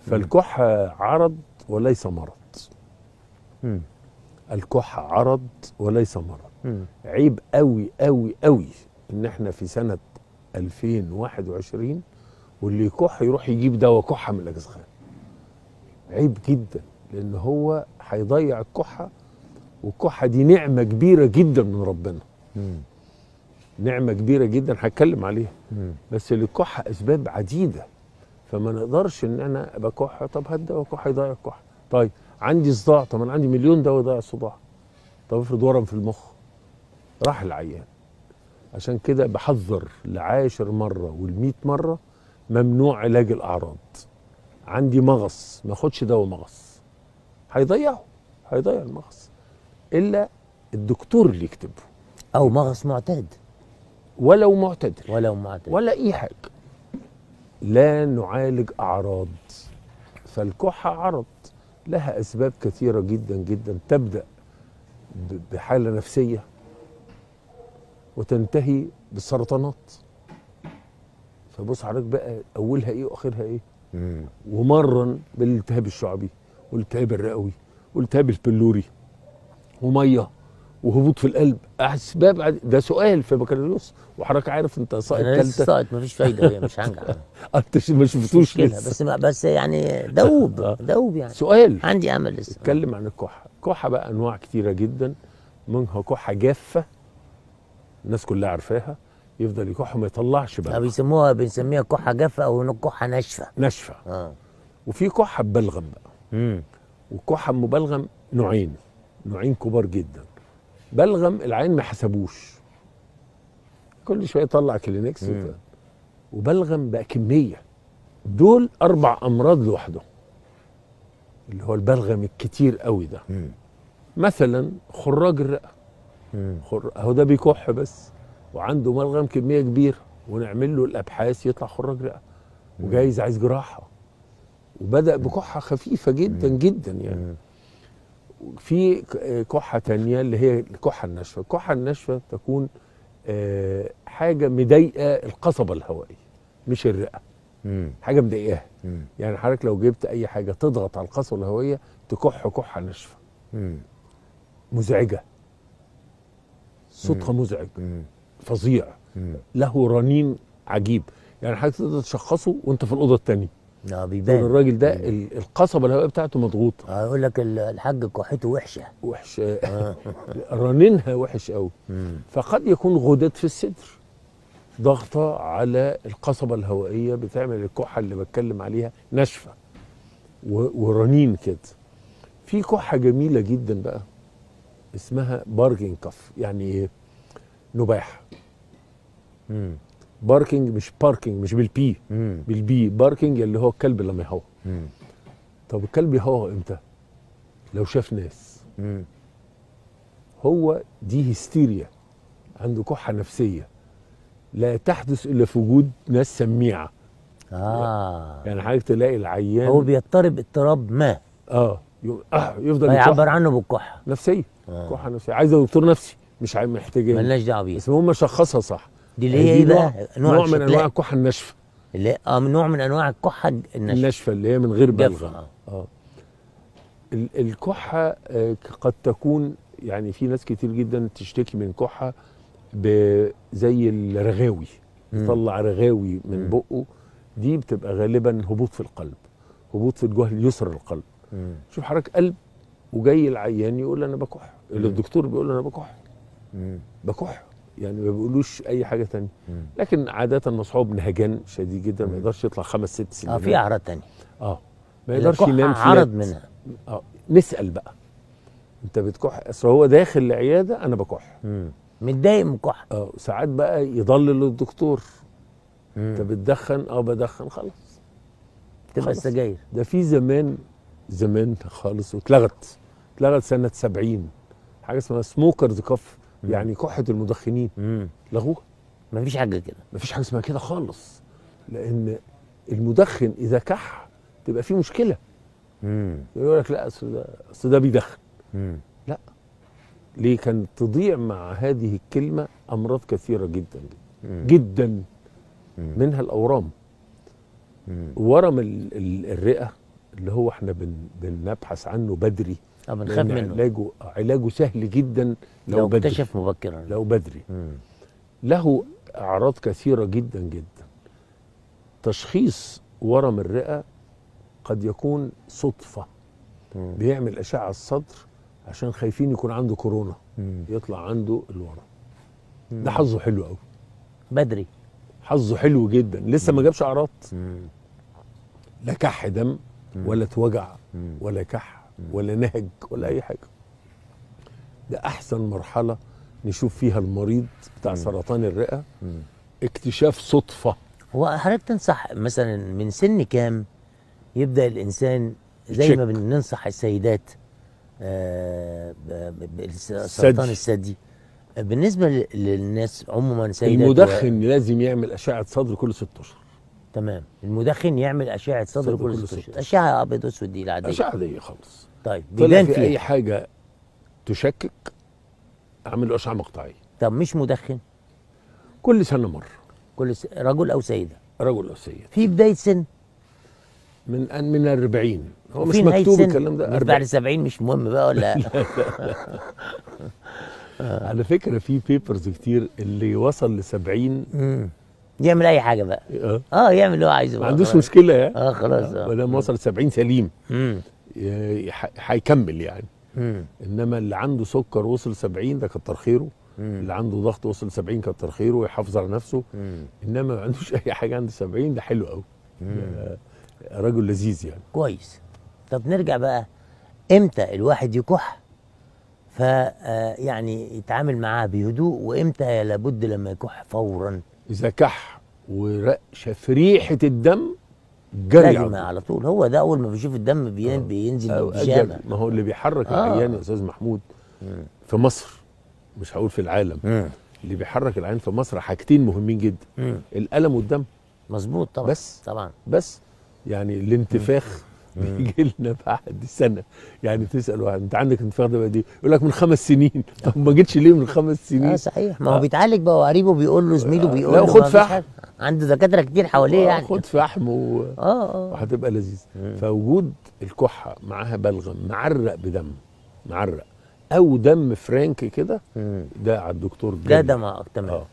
فالكحة عرض وليس مرض مم. الكحة عرض وليس مرض. عيب قوي قوي قوي إن إحنا في سنة 2021 واللي يكح يروح يجيب دواء كحة من الأجزخان عيب جدا لأن هو هيضيع الكحة والكحة دي نعمة كبيرة جدا من ربنا. نعمة كبيرة جدا هتكلم عليها. بس للكحة أسباب عديدة فما نقدرش إن أنا أبقى كحة. طب هات دواء كحه يضيع الكحة. طيب عندي صداع. طب أنا عندي مليون دواء يضيع الصداع طب افرض ورم في المخ. راح العيان. عشان كده بحذر لعاشر مرة والمئة مرة ممنوع علاج الأعراض. عندي مغص. ما أخدش دواء مغص هيضيعه. هيضيع المغص. إلا الدكتور اللي يكتبه. أو مغص معتاد. ولو معتدل. ولو معتاد ولا أي حاجة. لا نعالج أعراض فالكحة عرض لها أسباب كثيرة جدا جدا تبدأ ب- بحالة نفسية وتنتهي بالسرطانات. فبص حضرتك بقى أولها إيه وأخرها إيه؟ مم. ومرا بالالتهاب الشعبي والالتهاب الرئوي والالتهاب البلوري ومية. وهبوط في القلب. أسباب. ده سؤال في بكالوريوس وحضرتك عارف أنت ساقط ثالثه ساقط مفيش فايدة مش هنجح. أنت ما شفتوش لسه. بس ما بس يعني دوب آه. دوب يعني. سؤال. عندي أمل لسه. اتكلم عن الكحة. الكحه بقى أنواع كتيرة جدا. منها كحة جافة. الناس كلها عارفاها. يفضل يكح وما يطلعش بقى. بيسموها بنسميها كحة جافة أو كحة ناشفة. ناشفة. آه. وفي كحة ببلغم بقى. امم والكحه مبلغم نوعين. نوعين كبار جدا. بلغم العين ما حسبوش. كل شوية يطلع كلينكس مم. وبلغم بقى كمية. دول أربع أمراض لوحدهم اللي هو البلغم الكتير قوي ده. مم. مثلا خراج الرئة. مم. خر... أهو ده بيكح بس. وعنده بلغم كمية كبيرة. ونعمل له الأبحاث يطلع خراج رئة. وجايز عايز جراحة. وبدأ بكحة خفيفة جدا جدا يعني. مم. في كحة تانية اللي هي الكحه الناشفه الكحه الناشفه تكون آه، حاجة مضايقة القصبة الهوائية مش الرئة مم. حاجة مضايقاها. يعني حضرتك لو جبت أي حاجة تضغط على القصبة الهوائية تكح كحة ناشفه. مزعجة صوتها مزعج مم. فظيع مم. له رنين عجيب يعني حضرتك تقدر تشخصه وأنت في الأوضة الثانية آه بيبان. الراجل ده ال- القصبة الهوائيه بتاعته مضغوطة. آه يقول لك ال- الحاج كحته وحشة. وحش رنينها وحش قوي. فقد يكون غدد في الصدر. ضغطة على القصبة الهوائية بتعمل الكحة اللي بتكلم عليها ناشفة. و- ورنين كده. في كحة جميلة جدا بقى. اسمها barking cough يعني إيه نباح مم. barking مش parking مش بال P. مم. بال B. barking اللي هو الكلب لما يهوهو. طب الكلب يهوهو إمتى؟ لو شاف ناس. مم. هو دي هستيريا. عنده كحة نفسية. لا تحدث إلا في وجود ناس سميعة. آه. يعني حضرتك تلاقي العيان هو بيضطرب اضطراب ما. آه. آه. يفضل فيعبر يكح عنه بالكحة. نفسية. آه. كحة نفسية. عايزة دكتور نفسي. مش عاي- محتاجة مالناش دعوة بيه. بس هم شخصها صح. دي اللي هي إيه بقى نوع, نوع من. أنواع الكحة الناشفة اللي آه من نوع من أنواع الكحة الناشفة الناشفة اللي هي من غير آه. آه ال- الكحة آه، قد تكون يعني في ناس كتير جدا تشتكي من كحة ب- زي الرغاوي. يطلع رغاوي من. بقه دي بتبقى غالبا هبوط في القلب هبوط في الجهه اليسرى للقلب. شوف حضرتك قلب وجاي العيان يقول أنا بكح اللي الدكتور بيقول أنا بكح. بكح يعني ما بيقولوش أي حاجة تانية. مم. لكن عادة مصحوب بنهجان شديد جدا ما يقدرش يطلع خمس ست سنين. آه في أعراض تانية. آه. ما يقدرش ينام عرض فلات. منها. آه. نسأل بقى. أنت بتكح أصل هو داخل العيادة أنا بكح. متضايق من الكحه آه. ساعات بقى يضلل الدكتور أنت. بتدخن؟ آه بدخن خلاص. تبقى. السجاير. ده في زمان زمان خالص واتلغت. اتلغت سنة 70 حاجة اسمها سموكرز كف. يعني كحة المدخنين. لغوها مفيش حاجة كده. مفيش حاجة اسمها كده خالص. لأن المدخن إذا كح تبقى في مشكلة. يقول لك لا أصل ده أصل ده بيدخن. مم. ليه؟ كان تضيع مع هذه الكلمة أمراض كثيرة جدا. مم. جدا. مم. منها الأورام. مم. ورم ال- ال- الرئة. اللي هو إحنا بن بنبحث عنه بدري. آه بنخاف منه. علاجه علاجه سهل جدا لو, لو بدري. اكتشف مبكرا. لو بدري. مم. له أعراض كثيرة جدا جدا. تشخيص ورم الرئة قد يكون صدفة. مم. بيعمل أشعة الصدر عشان خايفين يكون عنده كورونا. مم. يطلع عنده الورم. ده حظه حلو قوي بدري. حظه حلو جدا. لسه ما جابش أعراض. مم. لا كح دم. ولا اتوجع مم. ولا كح ولا نهج ولا أي حاجة. ده أحسن مرحلة نشوف فيها المريض بتاع سرطان الرئة. اكتشاف صدفة. هو حضرتك تنصح مثلا من سن كام يبدأ الإنسان زي ما. بننصح السيدات آه، سرطان الثدي؟ بالنسبة للناس عموما سيدات و- المدخن لازم يعمل أشعة صدر كل ست أشهر. تمام. المدخن يعمل أشعة صدر صدر كل ست. أشعة أبيض وأسود دي العادية. أشعة عادية خالص. طيب بيبان في أي فيها حاجة تشكك أعمل له أشعة مقطعية. طب مش مدخن؟ كل سنة مرة. كل س... رجل أو سيدة؟ رجل أو سيد في بداية سن؟ من ان من 40 هو مش مكتوب الكلام ده. مش بعد 40 70 مش مهم بقى ولا؟ على فكرة في بيبرز كتير اللي وصل ل 70 مم. يعمل أي حاجة بقى. آه، آه يعمل اللي هو عايزه ما عندوش. مشكلة يعني آه خلاص. آه ما دام وصل 70 سليم هيكمل يعني. مم. إنما اللي عنده سكر وصل 70 ده كتر خيره. اللي عنده ضغط وصل 70 كتر خيره ويحافظ على نفسه. مم. إنما ما عندوش أي حاجة عند 70 ده حلو قوي رجل لذيذ يعني. كويس. طب نرجع بقى إمتى الواحد يكح؟ ف آه، يعني يتعامل معاه بهدوء وإمتى لابد لما يكح فورا؟ إذا كح ورشف ريحه الدم جري على طول. على طول هو ده أول ما بيشوف الدم بين بينزل أو بالبيجامه أجل. ما هو اللي بيحرك آه. العيان يا أستاذ محمود في مصر مش هقول في العالم مم. اللي بيحرك العيان في مصر حاجتين مهمين جدا مم. الألم والدم مظبوط طبعا بس. طبعا بس يعني الانتفاخ بيجي لنا بعد سنه يعني تسأل واحد. أنت عندك انتفاخ ده دي يقول لك من خمس سنين. طب ما جيتش ليه من خمس سنين؟ آه صحيح. ما هو آه. بيتعالج بقى وقريبه بيقول له زميله آه. بيقول لا، له خد ما فيش فحم. عنده دكاترة كتير حواليه يعني. خد فحم و... آه آه. وهتبقى لذيذ. فوجود الكحة معاها بلغم معرق بدم. معرق. أو دم فرانك كده. ده على الدكتور ده جري. ده ما تمام آه.